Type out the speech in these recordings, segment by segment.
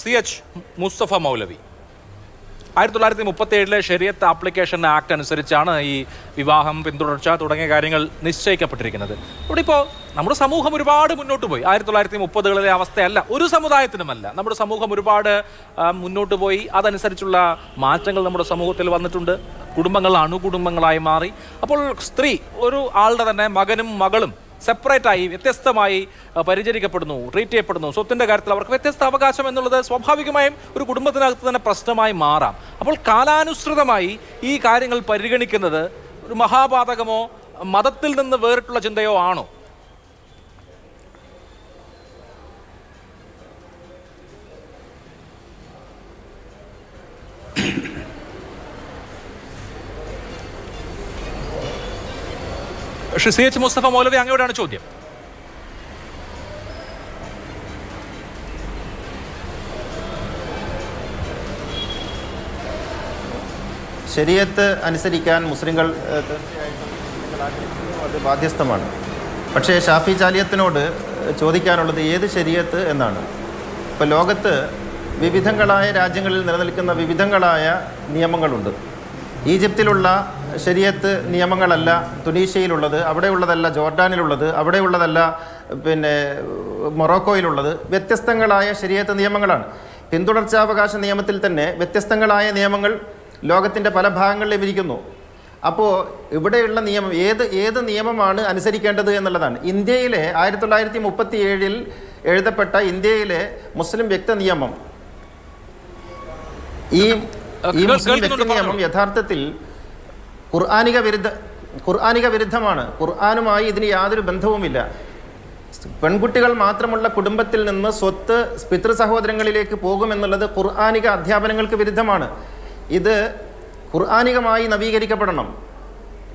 C H Mustafa മൗലവി. ആയിരത്തി തൊള്ളായിരത്തി മുപ്പത്തി ഏഴിലെ ഷെരിയത്ത് ആപ്ലിക്കേഷൻ ആക്ട് അനുസരിച്ചാണ് ഈ വിവാഹം പിന്തുടർച്ച തുടങ്ങിയ കാര്യങ്ങൾ നിശ്ചയിക്കപ്പെട്ടിരിക്കുന്നത്. ഇവിടെ ഇപ്പോൾ നമ്മുടെ സമൂഹം ഒരുപാട് മുന്നോട്ട് പോയി. ആയിരത്തി തൊള്ളായിരത്തി മുപ്പതുകളിലെ അവസ്ഥയല്ല ഒരു സമുദായത്തിനുമല്ല. നമ്മുടെ സമൂഹം ഒരുപാട് മുന്നോട്ട് പോയി. അതനുസരിച്ചുള്ള മാറ്റങ്ങൾ നമ്മുടെ സമൂഹത്തിൽ വന്നിട്ടുണ്ട്. കുടുംബങ്ങൾ അണുകുടുംബങ്ങളായി മാറി. അപ്പോൾ സ്ത്രീ ഒരു ആളുടെ തന്നെ മകനും മകളും സെപ്പറേറ്റ് ആയി വ്യത്യസ്തമായി പരിചരിക്കപ്പെടുന്നു ട്രീറ്റ് ചെയ്യപ്പെടുന്നു. സ്വത്തിന്റെ കാര്യത്തിൽ അവർക്ക് വ്യത്യസ്ത അവകാശം എന്നുള്ളത് സ്വാഭാവികമായും ഒരു കുടുംബത്തിനകത്ത് തന്നെ പ്രശ്നമായി മാറാം. അപ്പോൾ കാലാനുസൃതമായി ഈ കാര്യങ്ങൾ പരിഗണിക്കുന്നത് ഒരു മഹാപാതകമോ മതത്തിൽ നിന്ന് വേറിട്ടുള്ള ചിന്തയോ ആണോ? സി എച്ച് മുസ്തഫ മൗലവി അങ്ങയോടാണ് ചോദ്യം. ശരിയത്ത് അനുസരിക്കാൻ മുസ്ലിങ്ങൾ തീർച്ചയായിട്ടും അത് ബാധ്യസ്ഥമാണ്. പക്ഷേ ഷാഫി ചാലിയത്തിനോട് ചോദിക്കാനുള്ളത് ഏത് ശരിയത്ത് എന്നാണ്. ഇപ്പോൾ ലോകത്ത് വിവിധങ്ങളായ രാജ്യങ്ങളിൽ നിലനിൽക്കുന്ന വിവിധങ്ങളായ നിയമങ്ങളുണ്ട്. ഈജിപ്തിലുള്ള ശരീഅത്ത് നിയമങ്ങളല്ല തുനീഷ്യയിലുള്ളത് അവിടെയുള്ളതല്ല ജോർഡാനിലുള്ളത് അവിടെയുള്ളതല്ല പിന്നെ മൊറോക്കോയിലുള്ളത് വ്യത്യസ്തങ്ങളായ ശരിയത്ത് നിയമങ്ങളാണ്. പിന്തുടർച്ചാവകാശ നിയമത്തിൽ തന്നെ വ്യത്യസ്തങ്ങളായ നിയമങ്ങൾ ലോകത്തിന്റെ പല ഭാഗങ്ങളിലും ഇരിക്കുന്നു. അപ്പോൾ ഇവിടെയുള്ള നിയമം ഏത് ഏത് നിയമമാണ് അനുസരിക്കേണ്ടത് എന്നുള്ളതാണ്. ഇന്ത്യയിലെ ആയിരത്തി തൊള്ളായിരത്തി മുപ്പത്തി ഏഴിൽ എഴുതപ്പെട്ട ഇന്ത്യയിലെ മുസ്ലിം വ്യക്തി നിയമം. ഈ മുസ്ലിം വ്യക്തി നിയമം. യഥാർത്ഥത്തിൽ ഖുർആാനിക വിരുദ്ധ ഖുർആാനിക വിരുദ്ധമാണ്. ഖുർആാനുമായി ഇതിന് യാതൊരു ബന്ധവുമില്ല. പെൺകുട്ടികൾ മാത്രമുള്ള കുടുംബത്തിൽ നിന്ന് സ്വത്ത് പിതൃ സഹോദരങ്ങളിലേക്ക് പോകുമെന്നുള്ളത് ഖുർആാനിക അധ്യാപനങ്ങൾക്ക് വിരുദ്ധമാണ്. ഇത് ഖുർആാനികമായി നവീകരിക്കപ്പെടണം.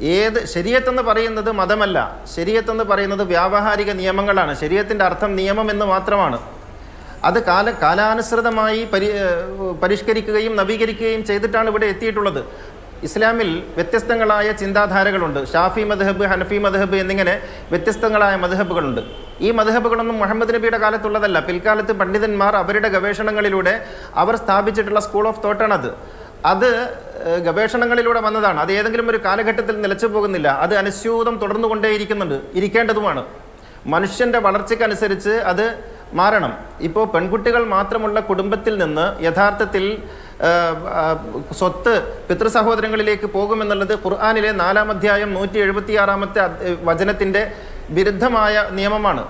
ഏത് ശരീരത്തെന്ന് പറയുന്നത് മതമല്ല. ശരീരത്തെന്ന് പറയുന്നത് വ്യാവഹാരിക നിയമങ്ങളാണ്. ശരീരത്തിന്റെ അർത്ഥം നിയമം എന്ന് മാത്രമാണ്. അത് കാല കാലാനുസൃതമായി പരി പരിഷ്കരിക്കുകയും നവീകരിക്കുകയും ചെയ്തിട്ടാണ് ഇവിടെ എത്തിയിട്ടുള്ളത്. ഇസ്ലാമിൽ വ്യത്യസ്തങ്ങളായ ചിന്താധാരകളുണ്ട്. ഷാഫി മദ്ഹബ് ഹനഫി മദ്ഹബ് എന്നിങ്ങനെ വ്യത്യസ്തങ്ങളായ മദ്ഹബുകളുണ്ട്. ഈ മദ്ഹബുകളൊന്നും മുഹമ്മദ് നബിയുടെ കാലത്തുള്ളതല്ല. പിൽക്കാലത്ത് പണ്ഡിതന്മാർ അവരുടെ ഗവേഷണങ്ങളിലൂടെ അവർ സ്ഥാപിച്ചിട്ടുള്ള സ്കൂൾ ഓഫ് തോട്ടാണത് അത് ഗവേഷണങ്ങളിലൂടെ വന്നതാണ്. അത് ഏതെങ്കിലും ഒരു കാലഘട്ടത്തിൽ നിലച്ചു പോകുന്നില്ല. അത് അനുസ്യൂതം തുടർന്നുകൊണ്ടേയിരിക്കുന്നുണ്ട്. ഇരിക്കേണ്ടതുമാണ്. മനുഷ്യന്റെ വളർച്ചയ്ക്കനുസരിച്ച് അത് മാറണം. ഇപ്പോൾ പെൺകുട്ടികൾ മാത്രമുള്ള കുടുംബത്തിൽ നിന്ന് യഥാർത്ഥത്തിൽ സ്വത്ത് പിതൃ സഹോദരങ്ങളിലേക്ക് പോകുമെന്നുള്ളത് ഖുർആാനിലെ നാലാം അധ്യായം നൂറ്റി എഴുപത്തി ആറാമത്തെ വചനത്തിന്റെ വിരുദ്ധമായ നിയമമാണ്.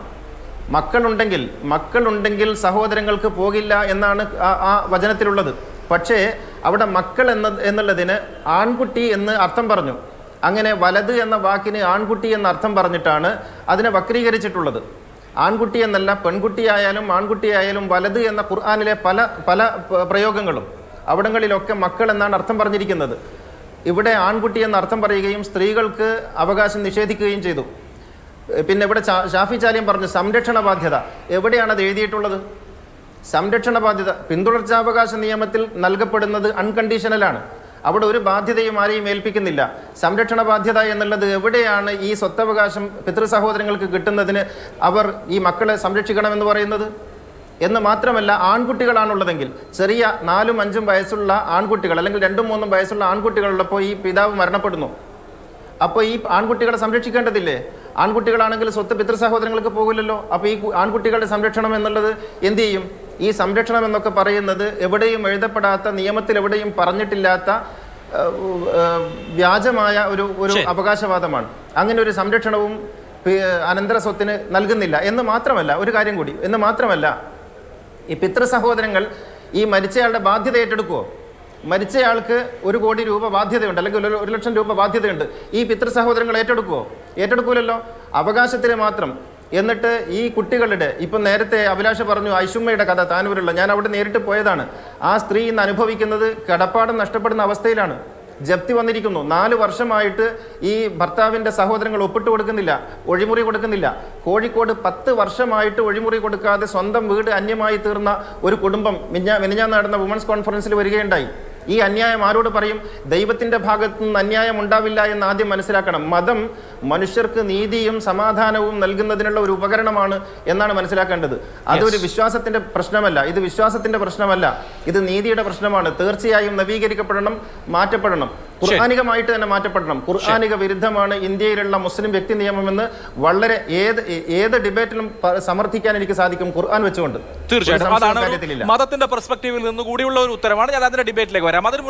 മക്കളുണ്ടെങ്കിൽ മക്കളുണ്ടെങ്കിൽ സഹോദരങ്ങൾക്ക് പോകില്ല എന്നാണ് ആ വചനത്തിലുള്ളത്. പക്ഷേ അവിടെ മക്കൾ എന്ന എന്നുള്ളതിന് ആൺകുട്ടി എന്ന് അർത്ഥം പറഞ്ഞു. അങ്ങനെ വലത് എന്ന വാക്കിന് ആൺകുട്ടി എന്ന അർത്ഥം പറഞ്ഞിട്ടാണ് അതിനെ വക്രീകരിച്ചിട്ടുള്ളത്. ആൺകുട്ടി എന്നല്ല പെൺകുട്ടിയായാലും ആൺകുട്ടിയായാലും വലത് എന്ന ഖുർആാനിലെ പല പല പ്രയോഗങ്ങളും അവിടങ്ങളിലൊക്കെ മക്കൾ എന്നാണ് അർത്ഥം പറഞ്ഞിരിക്കുന്നത്. ഇവിടെ ആൺകുട്ടി എന്ന അർത്ഥം പറയുകയും സ്ത്രീകൾക്ക് അവകാശം നിഷേധിക്കുകയും ചെയ്തു. പിന്നെ ഇവിടെ ഷാഫി ചാലിയം പറഞ്ഞു സംരക്ഷണ ബാധ്യത. എവിടെയാണ് അത് എഴുതിയിട്ടുള്ളത്? സംരക്ഷണ ബാധ്യത പിന്തുടർച്ചാവകാശ നിയമത്തിൽ നൽകപ്പെടുന്നത് അൺകണ്ടീഷണലാണ്. അവിടെ ഒരു ബാധ്യതയും ആരെയും ഏൽപ്പിക്കുന്നില്ല. സംരക്ഷണ ബാധ്യത എന്നുള്ളത് എവിടെയാണ് ഈ സ്വത്തവകാശം പിതൃ സഹോദരങ്ങൾക്ക് കിട്ടുന്നതിന് അവർ ഈ മക്കളെ സംരക്ഷിക്കണമെന്ന് പറയുന്നത്? എന്ന് മാത്രമല്ല ആൺകുട്ടികളാണുള്ളതെങ്കിൽ ചെറിയ നാലും അഞ്ചും വയസ്സുള്ള ആൺകുട്ടികൾ അല്ലെങ്കിൽ രണ്ടും മൂന്നും വയസ്സുള്ള ആൺകുട്ടികളുള്ളപ്പോൾ ഈ പിതാവ് മരണപ്പെടുന്നു. അപ്പോൾ ഈ ആൺകുട്ടികളെ സംരക്ഷിക്കേണ്ടതില്ലേ? ആൺകുട്ടികളാണെങ്കിൽ സ്വത്ത് പിതൃ സഹോദരങ്ങൾക്ക് പോകില്ലല്ലോ. അപ്പോൾ ഈ ആൺകുട്ടികളുടെ സംരക്ഷണം എന്നുള്ളത് എന്തു ചെയ്യും? ഈ സംരക്ഷണം എന്നൊക്കെ പറയുന്നത് എവിടെയും എഴുതപ്പെടാത്ത നിയമത്തിൽ എവിടെയും പറഞ്ഞിട്ടില്ലാത്ത വ്യാജമായ ഒരു ഒരു അവകാശവാദമാണ്. അങ്ങനെ ഒരു സംരക്ഷണവും അനന്തര സ്വത്തിന് നൽകുന്നില്ല. എന്ന് മാത്രമല്ല ഒരു കാര്യം കൂടി. എന്ന് മാത്രമല്ല ഈ പിതൃ സഹോദരങ്ങൾ ഈ മരിച്ചയാളുടെ ബാധ്യത ഏറ്റെടുക്കുമോ മരിച്ചയാൾക്ക് ഒരു കോടി രൂപ ബാധ്യതയുണ്ട് അല്ലെങ്കിൽ ഒരു ഒരു ലക്ഷം രൂപ ബാധ്യതയുണ്ട്. ഈ പിതൃ സഹോദരങ്ങൾ ഏറ്റെടുക്കുമോ ഏറ്റെടുക്കൂലല്ലോ. അവകാശത്തിന് മാത്രം. എന്നിട്ട് ഈ കുട്ടികളുടെ ഇപ്പം നേരത്തെ അഭിലാഷ പറഞ്ഞു ഐഷുമ്മയുടെ കഥ താനൂരുള്ള ഞാൻ അവിടെ നേരിട്ട് പോയതാണ്. ആ സ്ത്രീ ഇന്ന് അനുഭവിക്കുന്നത് കടപ്പാടം നഷ്ടപ്പെടുന്ന അവസ്ഥയിലാണ്. ജപ്തി വന്നിരിക്കുന്നു. നാല് വർഷമായിട്ട് ഈ ഭർത്താവിന്റെ സഹോദരങ്ങൾ ഒപ്പിട്ട് കൊടുക്കുന്നില്ല ഒഴിമുറി കൊടുക്കുന്നില്ല. കോഴിക്കോട് പത്ത് വർഷമായിട്ട് ഒഴിമുറി കൊടുക്കാതെ സ്വന്തം വീട് അന്യമായി തീർന്ന ഒരു കുടുംബം മിഞ്ഞ മിനിഞ്ഞാൻ നടന്ന വുമൻസ് കോൺഫറൻസിൽ വരികയുണ്ടായി. ഈ അന്യായം ആരോട് പറയും? ദൈവത്തിന്റെ ഭാഗത്തു നിന്ന് അന്യായം ഉണ്ടാവില്ല എന്ന് ആദ്യം മനസ്സിലാക്കണം. മതം മനുഷ്യർക്ക് നീതിയും സമാധാനവും നൽകുന്നതിനുള്ള ഒരു ഉപകരണമാണ് എന്നാണ് മനസ്സിലാക്കേണ്ടത്. അതൊരു വിശ്വാസത്തിന്റെ പ്രശ്നമല്ല. ഇത് വിശ്വാസത്തിന്റെ പ്രശ്നമല്ല. ഇത് നീതിയുടെ പ്രശ്നമാണ്. തീർച്ചയായും നവീകരിക്കപ്പെടണം മാറ്റപ്പെടണം. ഖുർആാനികമായിട്ട് തന്നെ മാറ്റപ്പെടണം. ഖുർആാനിക വിരുദ്ധമാണ് ഇന്ത്യയിലുള്ള മുസ്ലിം വ്യക്തി നിയമമെന്ന് വളരെ ഏത് ഏത് ഡിബേറ്റിലും സമർത്ഥിക്കാൻ എനിക്ക് സാധിക്കും ഖുർആൻ വെച്ചുകൊണ്ട്. തീർച്ചയായിട്ടും. അതാണ് മതത്തിന്റെ പെർസ്പെക്ടീവിൽ നിന്ന് കൂടിയുള്ള ഒരു ഉത്തരമാണ്. ഞാൻ അതിന്റെ ഡിബേറ്റിലേക്ക് വരാം. അതിന്